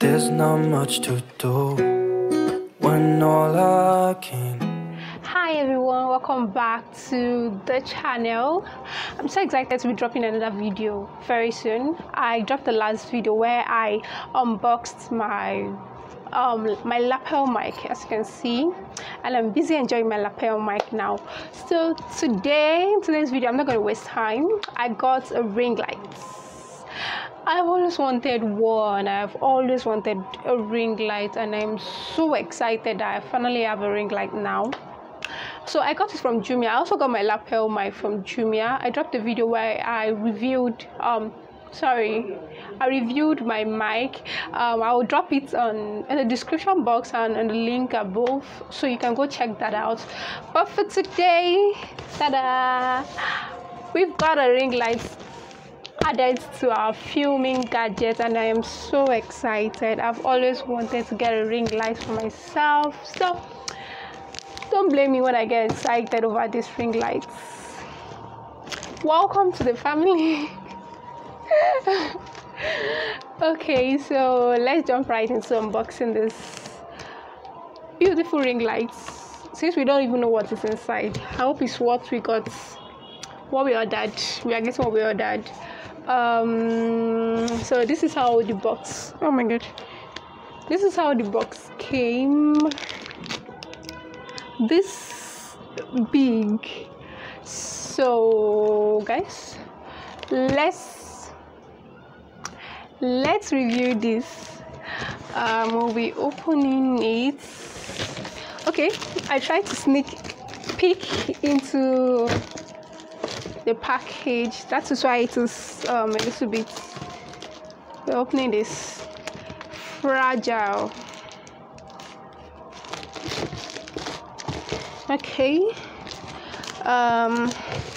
There's not much to do when all I can. Hi everyone, welcome back to the channel. I'm so excited to be dropping another video very soon. I dropped the last video where I unboxed my um my lapel mic as you can see and i'm busy enjoying my lapel mic now so today today's video i'm not going to waste time i got a ring light I've always wanted one. I've always wanted a ring light, and I'm so excited that I finally have a ring light now. So I got it from Jumia. I also got my lapel mic from Jumia. I dropped a video where I reviewed um sorry i reviewed my mic um, i will drop it on in the description box and in the link above so you can go check that out but for today ta-da we've got a ring light added to our filming gadget and i am so excited. I've always wanted to get a ring light for myself. So don't blame me when i get excited over this ring lights. Welcome to the family. Okay so let's jump right into unboxing this beautiful ring lights since we don't even know what is inside i hope it's what we got what we ordered. We are getting what we ordered um so this is how the box oh my god. this is how the box came. This big. So guys let's let's review this. Um, we'll be opening it. Okay i tried to sneak peek into the package. That is why it is um, a little bit we're opening this fragile. Okay. Um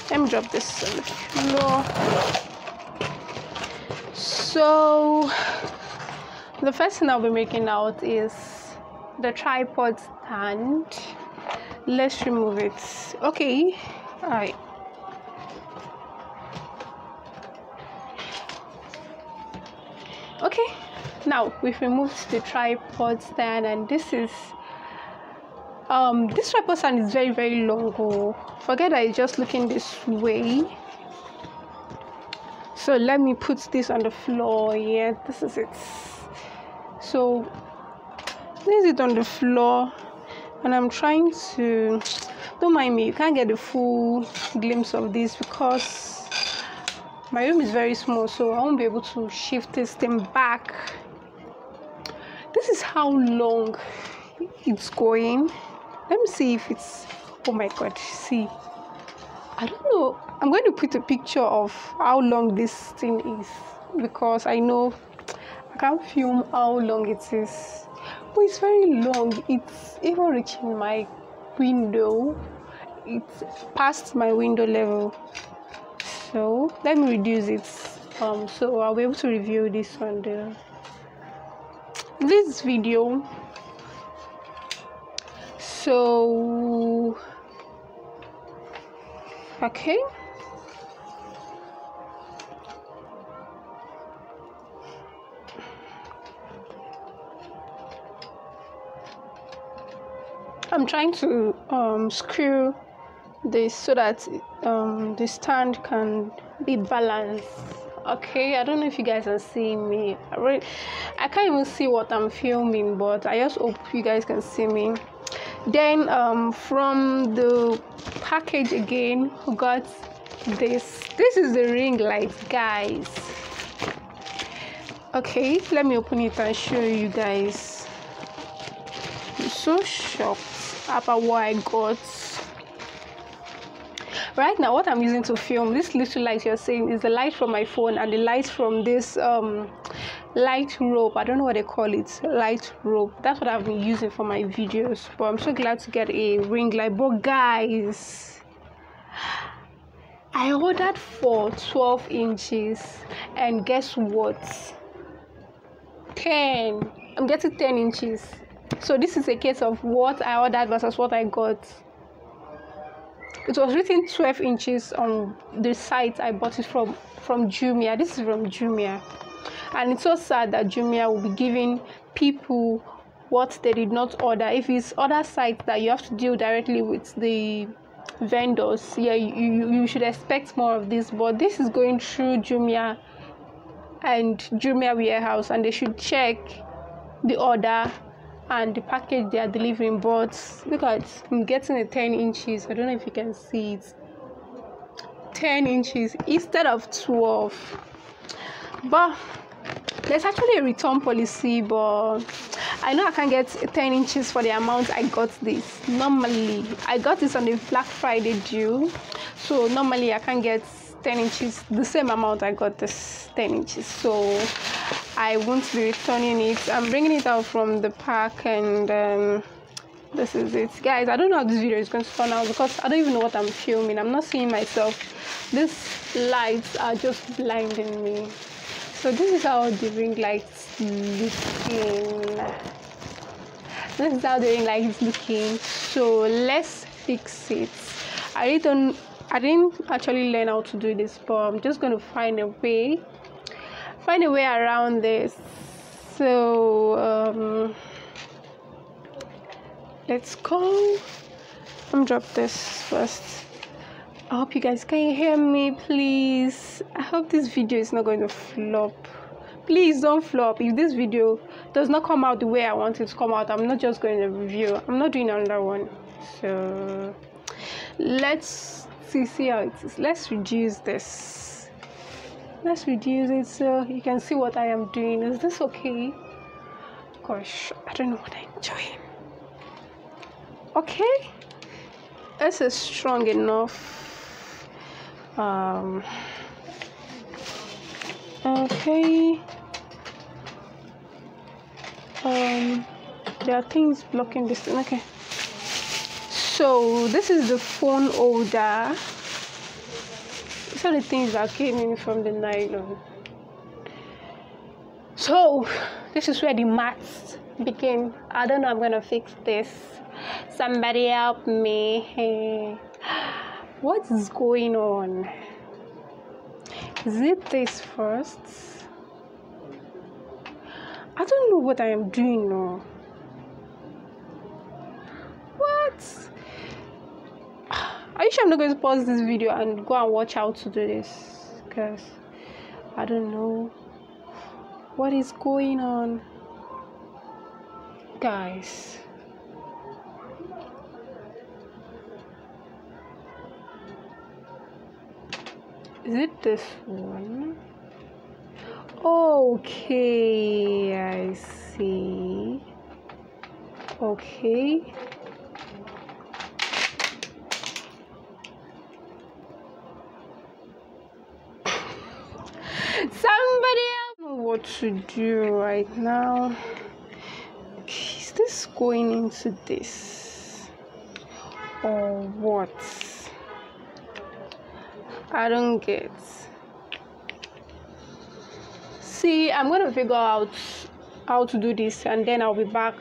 let me drop this on the floor. So the first thing I'll be making out is the tripod stand. Let's remove it. Okay. All right okay now we've removed the tripod stand and this is um this tripod stand is very very long oh. Forget that it's just looking this way. So let me put this on the floor yeah this is it. So this is it on the floor and i'm trying to don't mind me you can't get the full glimpse of this because my room is very small so i won't be able to shift this thing back this is how long it's going let me see if it's oh my god see I don't know. I'm going to put a picture of how long this thing is because I know I can't film how long it is. But it's very long. It's even reaching my window. It's past my window level. So let me reduce it. Um, so I'll be able to review this on the this video. So okay I'm trying to um, screw this so that um, the stand can be balanced. Okay i don't know if you guys are seeing me. I, really, I can't even see what i'm filming but i just hope you guys can see me. Then um, from the package again we got this. This is the ring light guys. Okay let me open it and show you guys. I'm so shocked about what i got right now what i'm using to film this little light you're seeing is the light from my phone and the light from this um light rope. I don't know what they call it light rope. That's what i've been using for my videos but i'm so glad to get a ring light. But guys i ordered for 12 inches and guess what? 10 i'm getting 10 inches. So this is a case of what i ordered versus what i got it was written 12 inches on the site i bought it from from jumia this is from jumia and it's so sad that Jumia will be giving people what they did not order. If it's other sites that you have to deal directly with the vendors, yeah, you, you should expect more of this. But this is going through Jumia and Jumia warehouse, and they should check the order and the package they are delivering. But look at I'm getting a 10 inches. I don't know if you can see it. 10 inches instead of 12 but there's actually a return policy but i know i can get 10 inches for the amount i got this normally i got this on the black friday deal so normally i can get 10 inches the same amount i got this 10 inches so i won't be returning it. I'm bringing it out from the pack and um, this is it. Guys i don't know how this video is going to turn out because i don't even know what i'm filming. I'm not seeing myself. These lights are just blinding me. So this is how the ring lights looking this is how the ring light is looking so let's fix it. I really don't i didn't actually learn how to do this but i'm just going to find a way find a way around this. So um, let's go. I'm drop this first. I hope you guys can hear me please. I hope this video is not going to flop. Please don't flop. If this video does not come out the way i want it to come out i'm not just going to review. I'm not doing another one. So let's see see how it is. Let's reduce this let's reduce it so you can see what i am doing. Is this okay? Gosh i don't know what i'm doing okay. This is strong enough. Um okay. Um there are things blocking this. Thing okay. So this is the phone holder these are the things that came in from the nylon so this is where the mats begin i don't know i'm gonna fix this Somebody help me. What is going on? Is it this first? I don't know what I am doing now. What? Are you sure I'm not going to pause this video and go and watch how to do this? Because I don't know what is going on. Guys. Is it this one? Okay, I see. Okay. Somebody else know what to do right now. Is this going into this? Or what? I don't get. See, I'm gonna figure out how to do this and then I'll be back.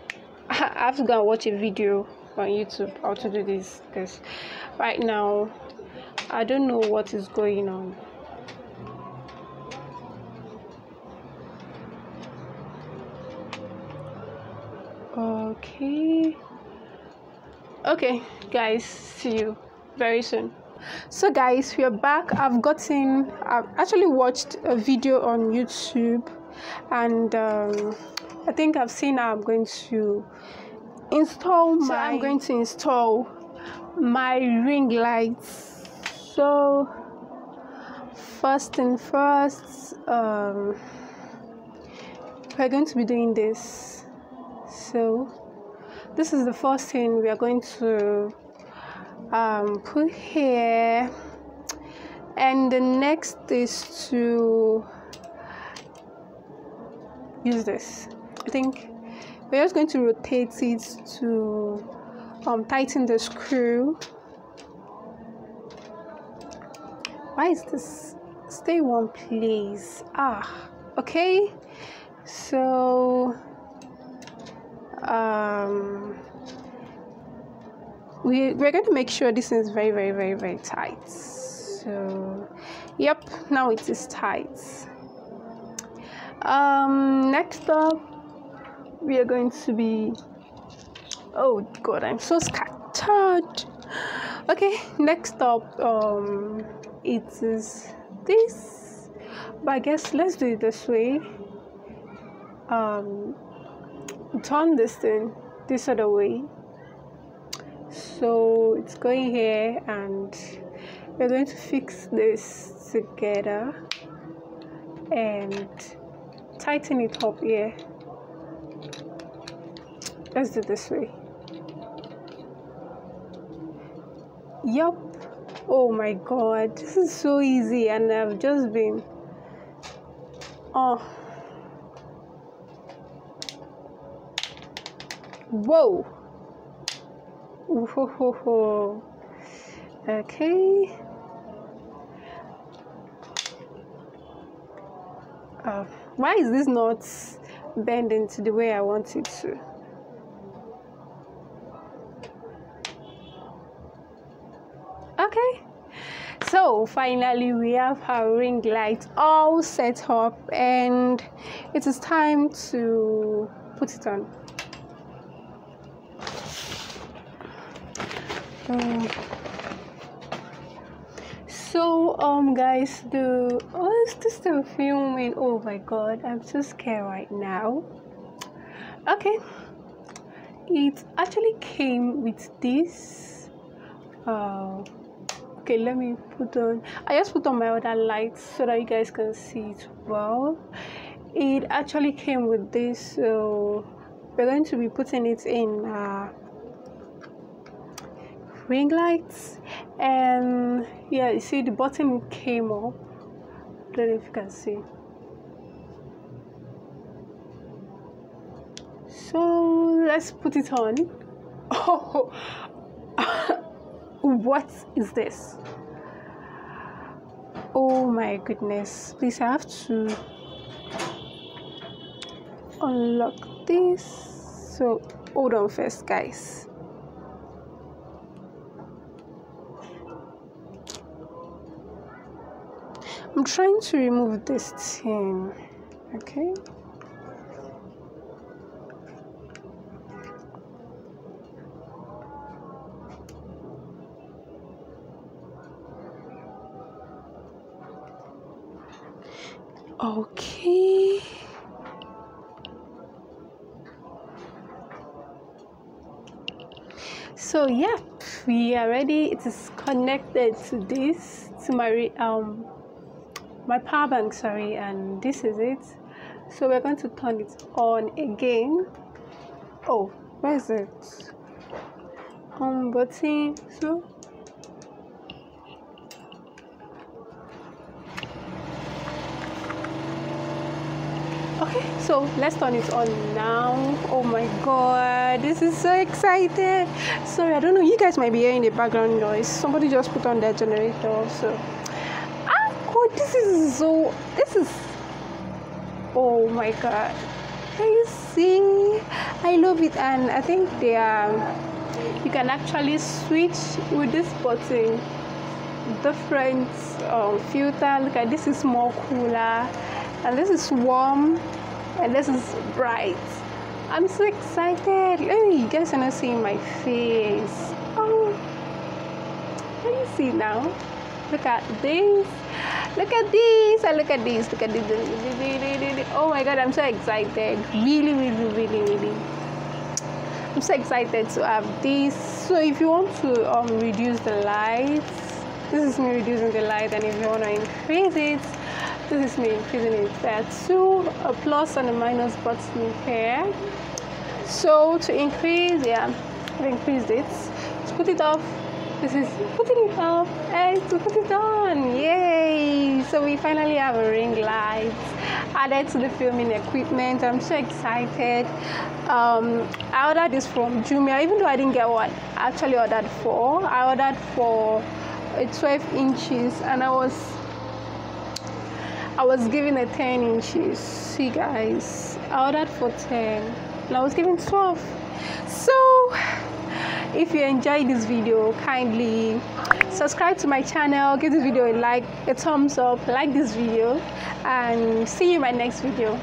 I have to go and watch a video on YouTube how to do this because right now I don't know what is going on. Okay. Okay, guys, see you very soon. So guys we are back. I've gotten i've actually watched a video on youtube and um, i think i've seen how i'm going to install my so i'm going to install my ring lights. So first and first um, we're going to be doing this. So this is the first thing we are going to um, put here. And the next is to use this. I think we're just going to rotate it to um, tighten the screw. Why is this stay one place? Ah okay. So um we, we're going to make sure this is very very very very tight. So yep now it is tight. Um next up we are going to be oh god i'm so scattered. Okay next up um it is this. But i guess let's do it this way. Um turn this thing this other way. So it's going here and we're going to fix this together and tighten it up here. Let's do this way. Yup. Oh my god this is so easy and i've just been oh whoa. Whoa. okay. Uh, why is this not bending to the way I want it to? Okay. So finally we have our ring light all set up and it is time to put it on so um guys the oh is this still filming oh my god i'm so scared right now. Okay. It actually came with this uh okay let me put on i just put on my other lights so that you guys can see it well. It actually came with this so we're going to be putting it in uh, ring lights. And yeah you see the button came up. I don't know if you can see. So let's put it on. Oh what is this? Oh my goodness. Please I have to unlock this. So hold on first guys I'm trying to remove this thing okay? Okay. So yeah we are ready. It is connected to this to my um my power bank sorry and this is it. So we're going to turn it on again. Oh where is it? On button so. Okay so let's turn it on now. Oh my god this is so excited sorry i don't know you guys might be hearing the background noise. Somebody just put on their generator so ah god this is so this is oh my god. Can you see i love it. And i think they are you can actually switch with this button. Different um, filter. Look at this is more cooler. And this is warm. And this is bright. I'm so excited. Hey you guys are not seeing my face. Oh can you see now look at this. Look at this. And look at this. Look at this. Oh my god i'm so excited. Really really really really. I'm so excited to have this. So if you want to um, reduce the lights this is me reducing the light and if you want to increase it this is me increasing it. There are two a plus and a minus button here. So to increase yeah i've increased it to put it off this is putting it off. And to put it on. Yay. So we finally have a ring light added to the filming equipment. I'm so excited. Um, i ordered this from jumia. Even though i didn't get what i actually ordered for i ordered for 12 inches and i was i was given a 10 inches. See guys i ordered for 10 and i was given 12 so if you enjoyed this video kindly subscribe to my channel give this video a like a thumbs up like this video and see you in my next video